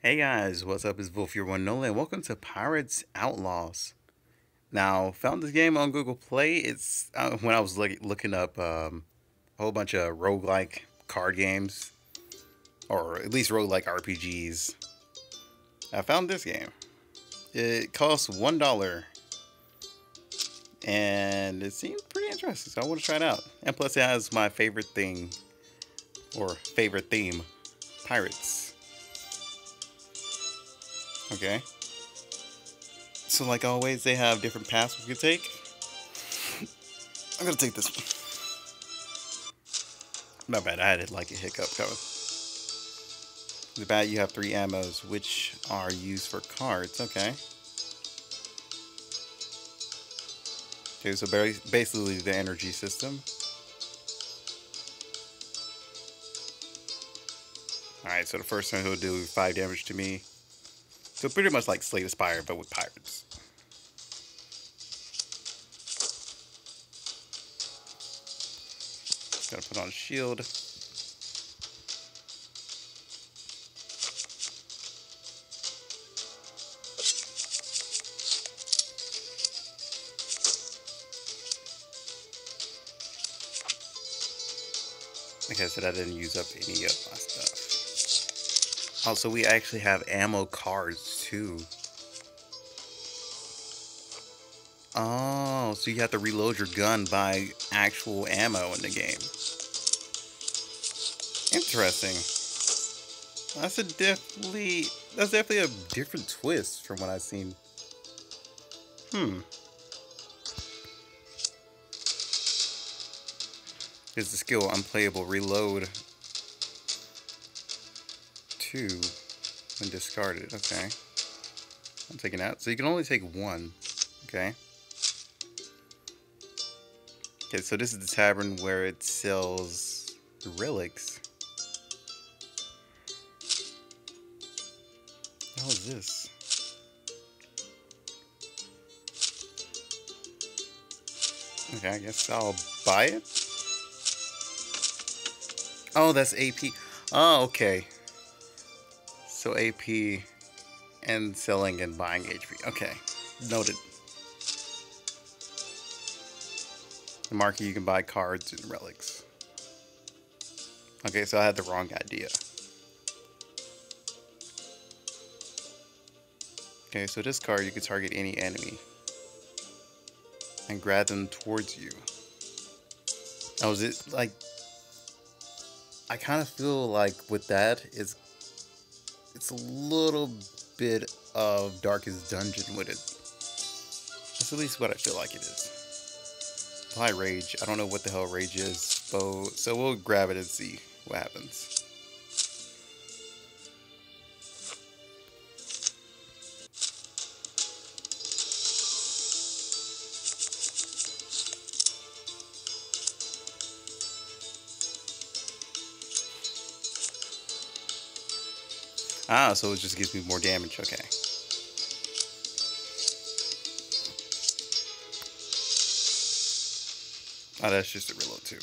Hey guys, what's up? It's Volf, your one Nolan. Welcome to Pirates Outlaws. Now, found this game on Google Play. It's uh, when I was look, looking up um, a whole bunch of roguelike card games, or at least roguelike RPGs. I found this game. It costs one dollar, and it seems pretty interesting. So I want to try it out. And plus, it has my favorite thing, or favorite theme, pirates. Okay. So like always, they have different paths we could take. I'm gonna take this one. Not bad, I had like a hiccup coming. The bat, you have three ammos, which are used for cards. Okay. Okay, so basically the energy system. Alright, so the first time he'll do 5 damage to me. So pretty much like Slay the Spire, but with pirates. Gotta put on a shield. Like I said, I didn't use up any of my stuff. Also, we actually have ammo cards too. Oh, so you have to reload your gun by actual ammo in the game. Interesting. That's a definitely that's definitely a different twist from what I've seen. Hmm. Is the skill unplayable reload two when discarded. Okay. I'm taking out. So you can only take one. Okay. Okay, so this is the tavern where it sells relics. How is this? Okay, I guess I'll buy it. Oh, that's AP. Oh, okay. So AP and selling and buying HP. Okay, noted. The market you can buy cards and relics. Okay, so I had the wrong idea. Okay, so this card you can target any enemy and grab them towards you. Oh, is it like I kind of feel like with that it's it's a little bit of Darkest Dungeon with it. That's at least what I feel like it is. High Rage. I don't know what the hell Rage is, so, so we'll grab it and see what happens. Ah, so it just gives me more damage. Okay. Oh, that's just a reload too.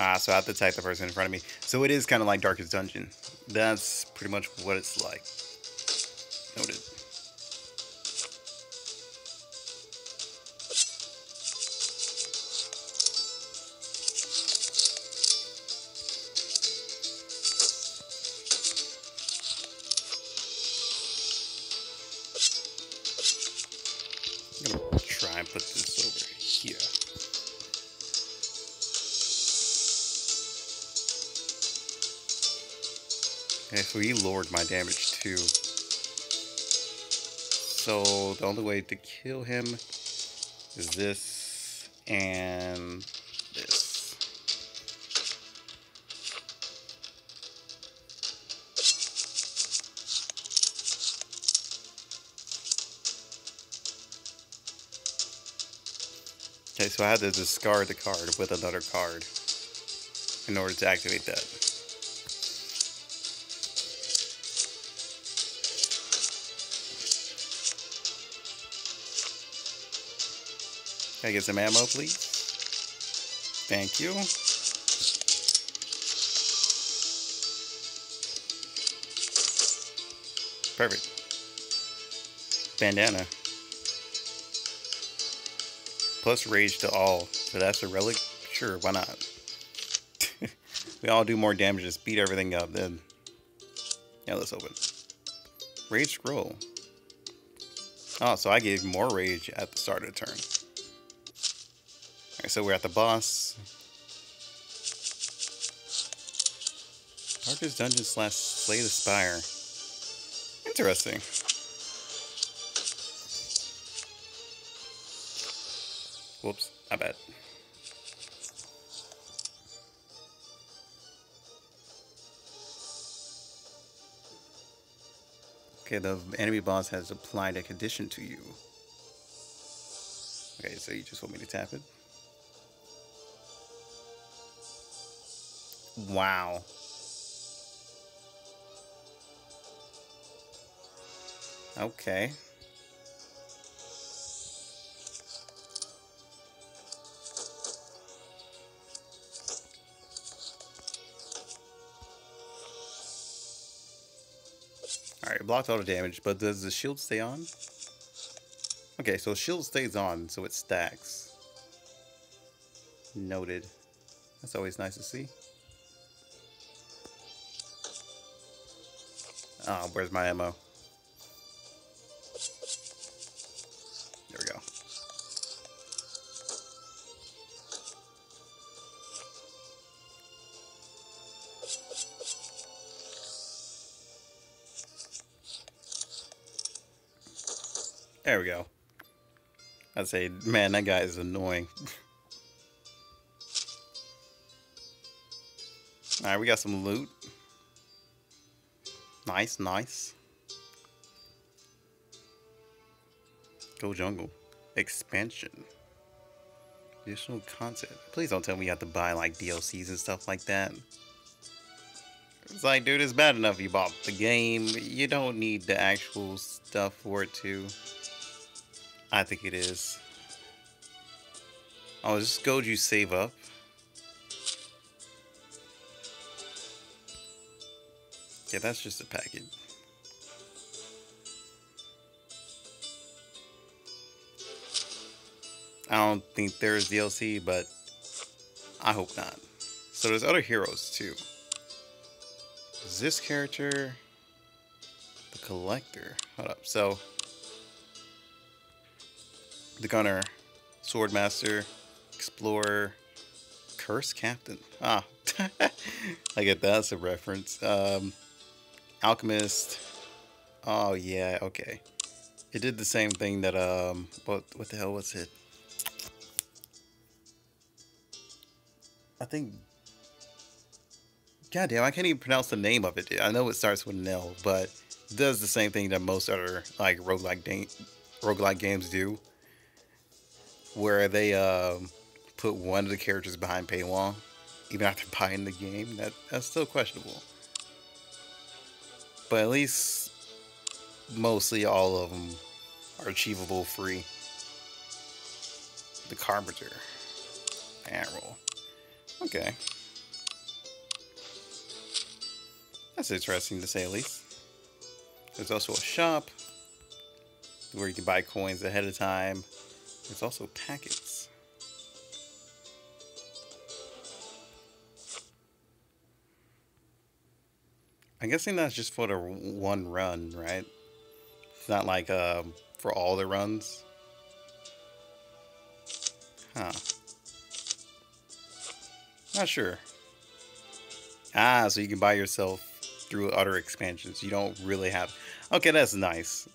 Ah, so I have to attack the person in front of me. So it is kind of like Darkest Dungeon. That's pretty much what it's like. Noted. So he lowered my damage too. So the only way to kill him is this and this. Okay, so I had to discard the card with another card in order to activate that. Can I get some ammo, please? Thank you. Perfect. Bandana. Plus rage to all. So that's a relic? Sure, why not? we all do more damage to speed everything up then. Yeah, let's open. Rage scroll. Oh, so I gave more rage at the start of the turn. So we're at the boss. Darkest Dungeon slash Slay the Spire. Interesting. Whoops, I bet. Okay, the enemy boss has applied a condition to you. Okay, so you just want me to tap it? Wow. Okay. Alright, blocked the damage, but does the shield stay on? Okay, so shield stays on, so it stacks. Noted. That's always nice to see. Oh, where's my ammo? There we go. There we go. I'd say, man, that guy is annoying. Alright, we got some loot. Nice, nice. Go Jungle. Expansion. Additional content. Please don't tell me you have to buy like DLCs and stuff like that. It's like, dude, it's bad enough you bought the game. You don't need the actual stuff for it too. I think it is. Oh, this gold you save up? Yeah, that's just a package. I don't think there's DLC, but I hope not. So there's other heroes too. Is this character the collector? Hold up. So the gunner, swordmaster, explorer, curse captain. Ah, I get that's a reference. Um, alchemist. Oh yeah, okay. It did the same thing that um, what what the hell was it? I think. God damn, I can't even pronounce the name of it. I know it starts with an L, but does the same thing that most other like roguelike, game, roguelike games do where they um, put one of the characters behind paywall, even after buying the game. That that's still questionable. But at least mostly all of them are achievable free. The Carpenter. Arrow. Okay. That's interesting to say at least. There's also a shop where you can buy coins ahead of time there's also packets. I'm guessing that's just for the one run, right? It's not like um, for all the runs. Huh. Not sure. Ah, so you can buy yourself through other expansions. You don't really have... Okay, that's nice.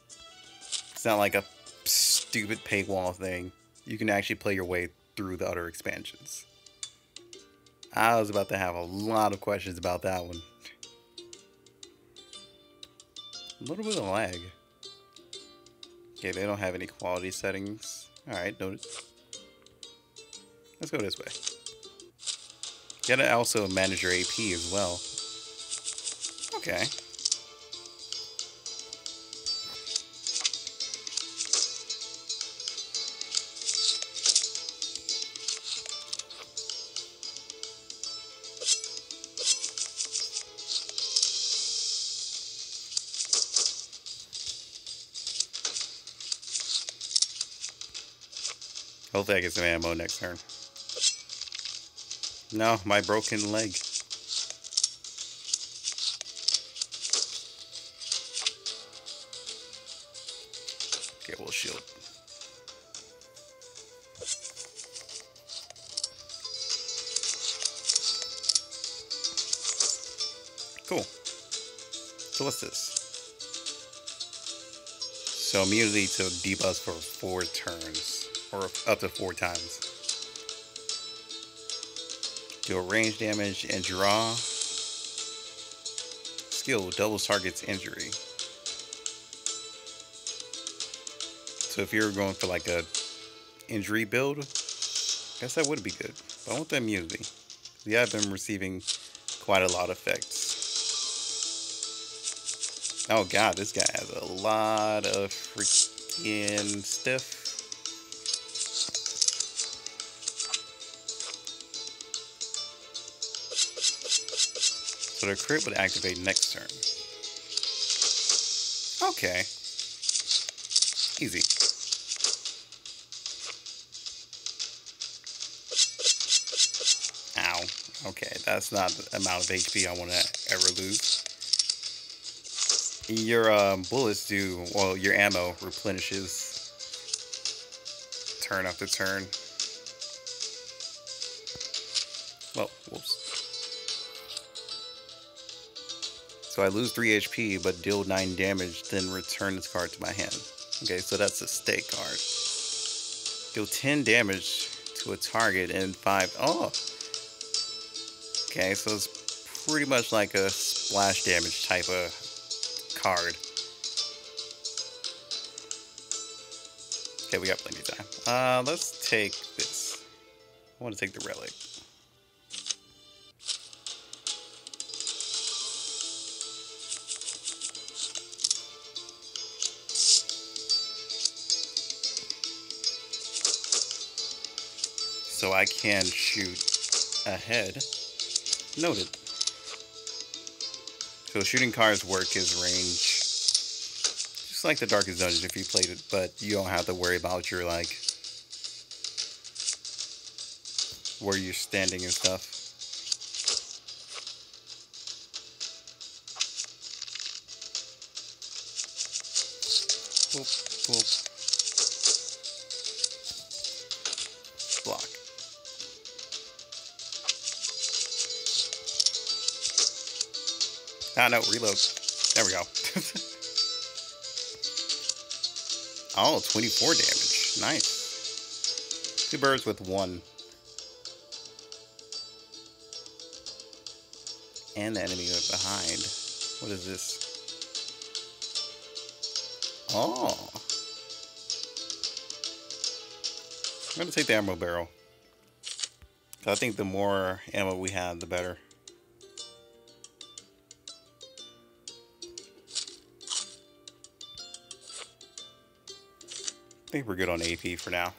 It's not like a stupid paywall thing, you can actually play your way through the other expansions. I was about to have a lot of questions about that one. A little bit of lag. Okay, they don't have any quality settings. Alright, noted. Let's go this way. You gotta also manage your AP as well. Okay. I get some ammo next turn. No, my broken leg. Okay, we'll shield. Cool. So what's this? So immunity to debuffs for four turns, or up to four times. Deal range damage and draw. Skill doubles target's injury. So if you're going for like a injury build, I guess that would be good. But I want the immunity. Yeah, I've been receiving quite a lot of effects. Oh god, this guy has a lot of freaking stuff. So the crit would activate next turn. Okay. Easy. Ow. Okay, that's not the amount of HP I want to ever lose. Your um, bullets do, well, your ammo replenishes turn after turn. So I lose 3 HP, but deal 9 damage, then return this card to my hand. Okay, so that's a stay card. Deal 10 damage to a target and 5... Oh! Okay, so it's pretty much like a splash damage type of card. Okay, we got plenty of time. Uh, let's take this. I want to take the relic. So I can shoot ahead. Noted. So shooting cars work is range. Just like the Darkest Dungeon if you played it, but you don't have to worry about your like where you're standing and stuff. Boop, boop. Ah, no, reload. There we go. oh, 24 damage. Nice. Two birds with one. And the enemy behind. What is this? Oh. I'm going to take the ammo barrel. I think the more ammo we have, the better. I think we're good on AP for now.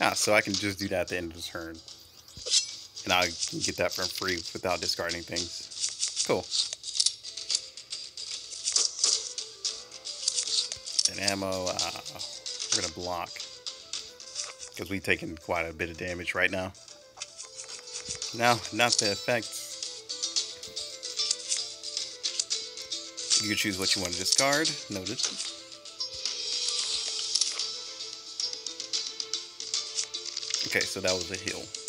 Ah, so I can just do that at the end of the turn. And I can get that for free without discarding things. Cool. And ammo, uh, we're going to block. Because we've taken quite a bit of damage right now. Now, not the effects. You can choose what you want to discard. Noted. Okay, so that was a heal.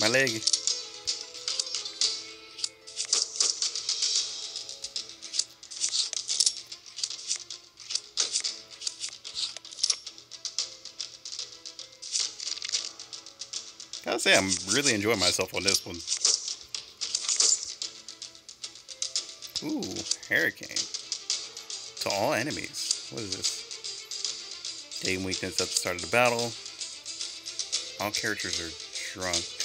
My leg. Gotta say, I'm really enjoying myself on this one. Ooh, Hurricane. To all enemies. What is this? Game weakness at the start of the battle. All characters are drunk.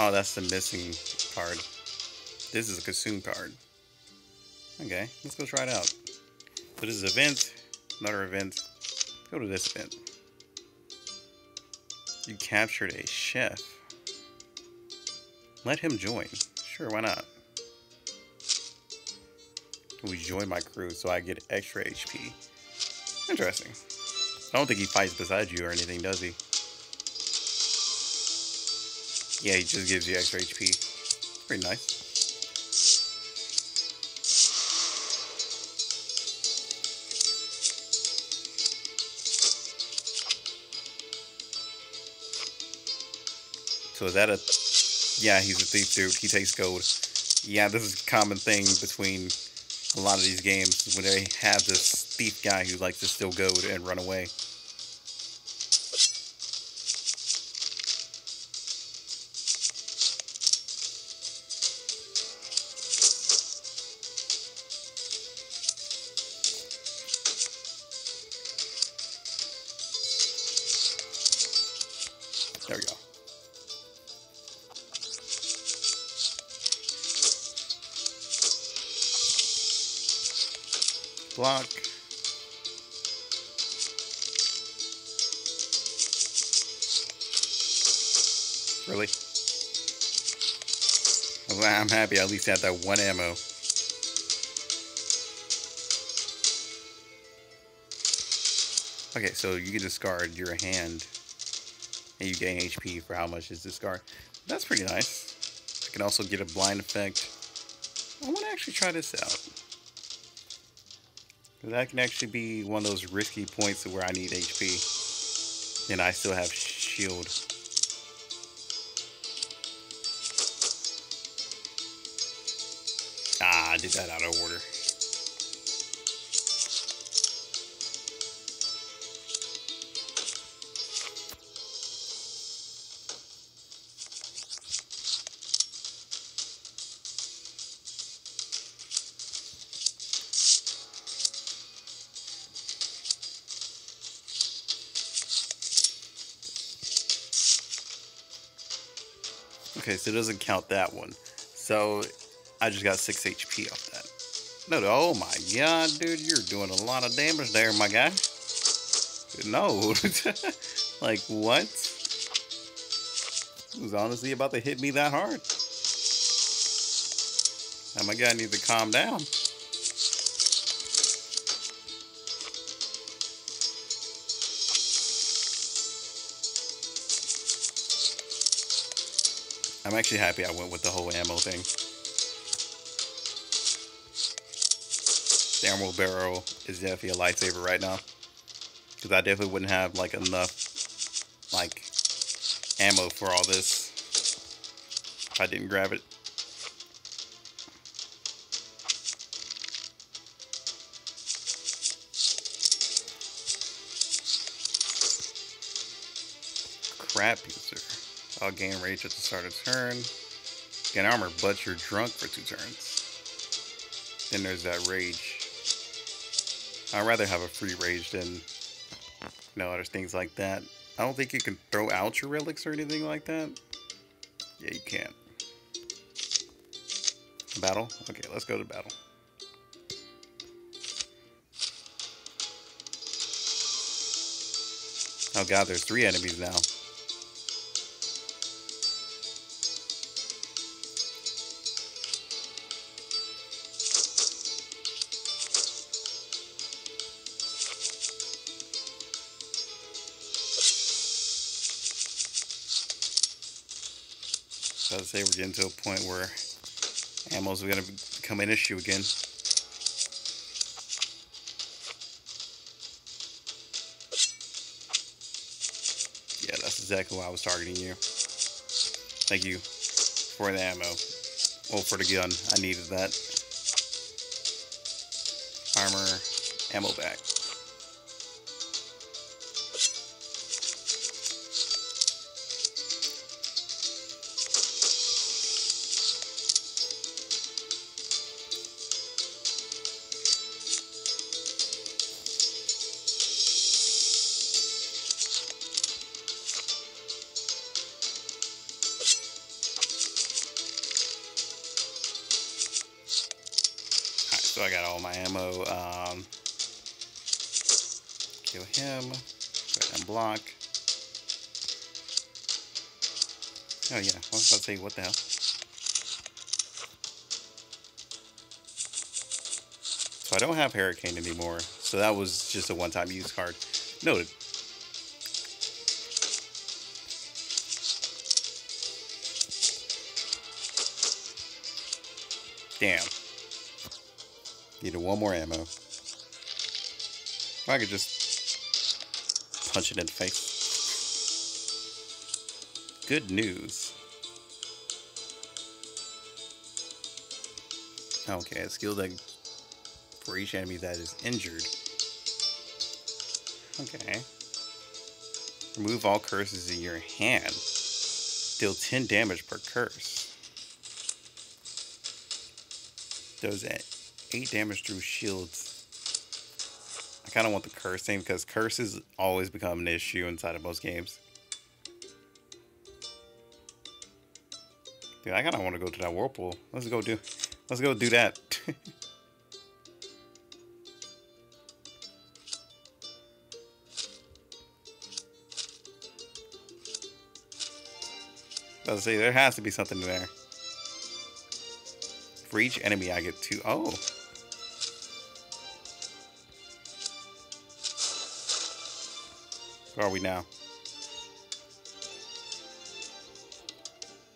Oh, that's the missing card. This is a consume card. Okay, let's go try it out. So this is event, another event. Go to this event. You captured a chef. Let him join. Sure, why not? We join my crew so I get extra HP. Interesting. I don't think he fights beside you or anything, does he? Yeah, he just gives you extra HP. Pretty nice. So is that a... Yeah, he's a thief dude. He takes gold. Yeah, this is a common thing between a lot of these games when they have this thief guy who likes to steal gold and run away. Block. Really? I'm happy I at least had that one ammo. Okay, so you can discard your hand and you gain HP for how much is discard. That's pretty nice. You can also get a blind effect. I want to actually try this out. That can actually be one of those risky points where I need HP. And I still have shield. Ah, I did that out of order. Okay, so it doesn't count that one. So I just got 6 HP off that. No, oh my god, dude, you're doing a lot of damage there, my guy. No. like, what? Who's honestly about to hit me that hard? Oh my guy needs to calm down. I'm actually happy I went with the whole ammo thing. The Emerald Barrel is definitely a lightsaber right now. Because I definitely wouldn't have like enough like ammo for all this if I didn't grab it. I'll gain rage at the start of turn. Gain armor, but you're drunk for two turns. Then there's that rage. I'd rather have a free rage than, you know, other things like that. I don't think you can throw out your relics or anything like that. Yeah, you can't. Battle? Okay, let's go to battle. Oh god, there's three enemies now. Say we're getting to a point where ammo's going to become an issue again. Yeah, that's exactly why I was targeting you. Thank you for the ammo. Well, for the gun. I needed that. Armor, ammo back. Say, what the hell? So I don't have Hurricane anymore. So that was just a one-time use card. Noted. Damn. Needed one more ammo. I could just punch it in the face. Good news. Okay, a skill that for each enemy that is injured. Okay. Remove all curses in your hand. Deal 10 damage per curse. Does 8 damage through shields. I kind of want the curse thing because curses always become an issue inside of most games. Dude, I kind of want to go to that whirlpool. Let's go do, let's go do that. Let's see, there has to be something there. For each enemy, I get two. Oh. Where are we now?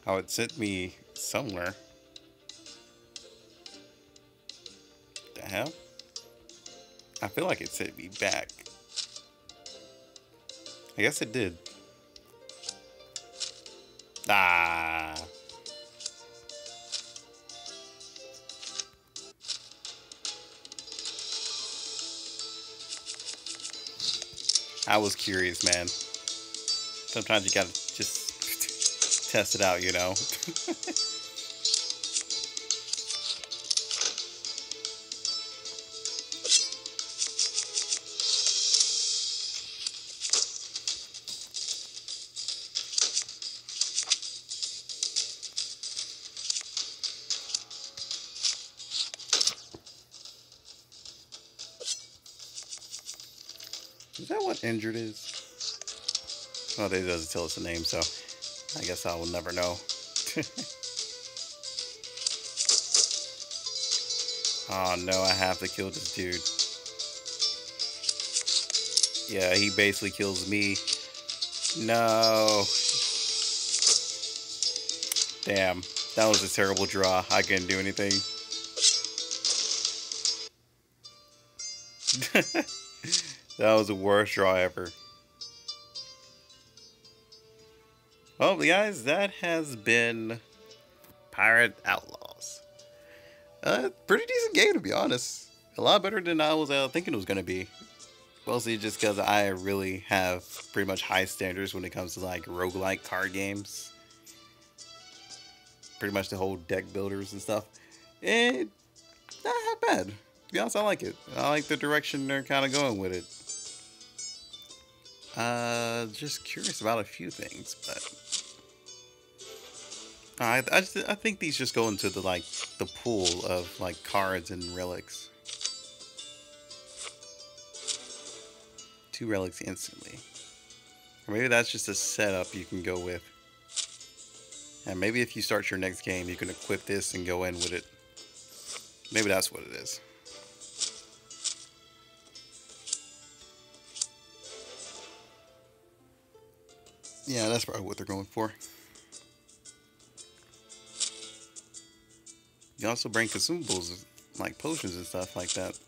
Oh, it sent me somewhere. Hell? I feel like it sent me back. I guess it did. Ah. I was curious, man. Sometimes you gotta just test it out, you know? injured is? Well, it doesn't tell us the name, so I guess I will never know. oh no, I have to kill this dude. Yeah, he basically kills me. No. Damn, that was a terrible draw. I couldn't do anything. That was the worst draw ever. Well, guys, that has been Pirate Outlaws. Uh, pretty decent game, to be honest. A lot better than I was uh, thinking it was going to be. Mostly just because I really have pretty much high standards when it comes to like roguelike card games. Pretty much the whole deck builders and stuff. And not bad. To be honest, I like it. I like the direction they're kind of going with it. Uh, just curious about a few things, but I I, just, I think these just go into the like the pool of like cards and relics. Two relics instantly. Or maybe that's just a setup you can go with. And maybe if you start your next game, you can equip this and go in with it. Maybe that's what it is. Yeah, that's probably what they're going for. You also bring consumables like potions and stuff like that.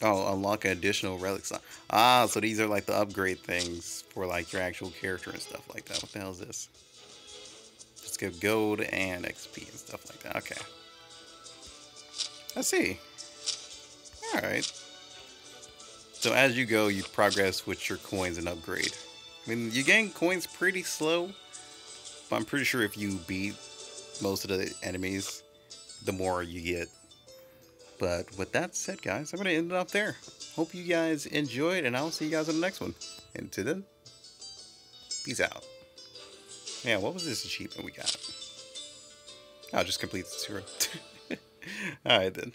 Oh, unlock additional relics. Ah, so these are like the upgrade things for like your actual character and stuff like that. What the hell is this? Just give gold and XP and stuff like that. Okay. I see. Alright. So as you go, you progress with your coins and upgrade. I mean, you gain coins pretty slow, but I'm pretty sure if you beat most of the enemies, the more you get. But with that said, guys, I'm going to end it off there. Hope you guys enjoyed, and I'll see you guys on the next one. Until then, peace out. Yeah, what was this achievement we got? Oh, just complete zero. All right then.